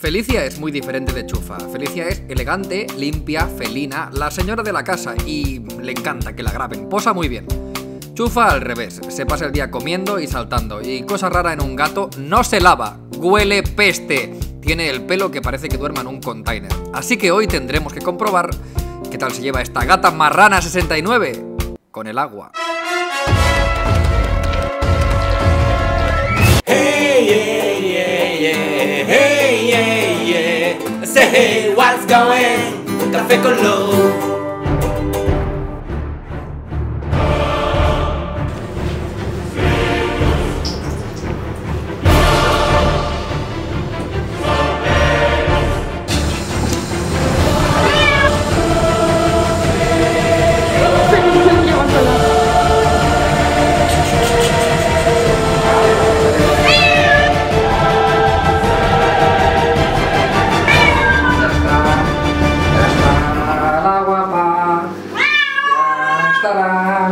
Felicia es muy diferente de Chufa. Felicia es elegante, limpia, felina, la señora de la casa y le encanta que la graben, posa muy bien. Chufa al revés, se pasa el día comiendo y saltando y cosa rara en un gato, no se lava, huele peste, tiene el pelo que parece que duerma en un container. Así que hoy tendremos que comprobar qué tal se lleva esta gata marrana 69 con el agua. Say, hey, what's going? Café con Low.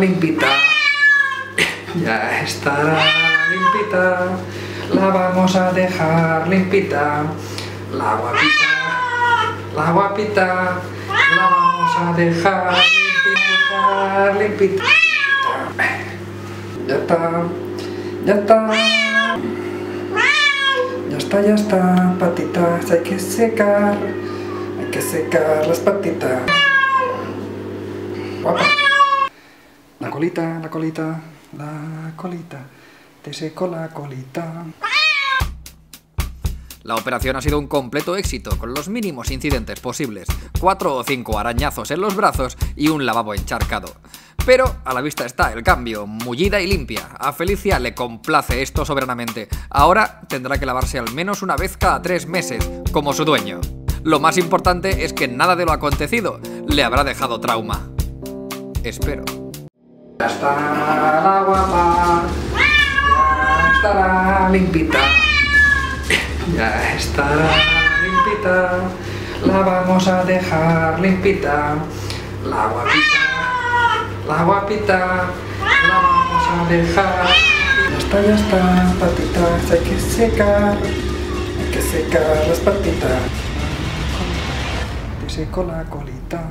Limpita. Ya estará limpita. La vamos a dejar limpita. La guapita. La guapita. La vamos a dejar limpita. Limpita. Ya está. Ya está. Ya está, ya está. Patitas, hay que secar. Hay que secar las patitas. Guapa. La colita, la colita, la colita. Te seco la colita. La operación ha sido un completo éxito, con los mínimos incidentes posibles. Cuatro o cinco arañazos en los brazos y un lavabo encharcado. Pero a la vista está el cambio, mullida y limpia. A Felicia le complace esto soberanamente. Ahora tendrá que lavarse al menos una vez cada tres meses, como su dueño. Lo más importante es que nada de lo acontecido le habrá dejado trauma. Espero. Ya está la guapa. Ya estará limpita. Ya estará limpita. La vamos a dejar limpita. La guapita. La guapita. La vamos a dejar. Ya está, ya está. Patitas, hay que secar. Hay que secar las patitas. Te seco la colita.